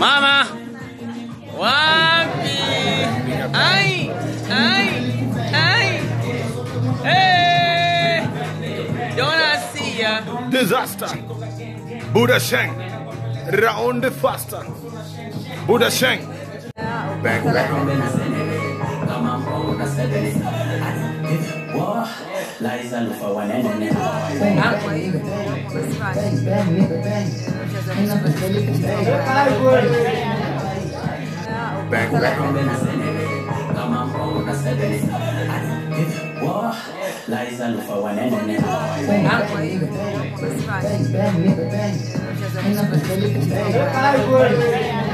Mama. Wapi. Ay, ay, ay. Hey. Don't I see ya. Disaster. Buddha Sheng. Round faster. Buddha Sheng. Bang, bang. Right. Bang, bang, nigga, bang. Ain't nothing to lick bang. bang. Bang, bang. Bang, bang, nigga, bang. Ain't nothing to lick and bang.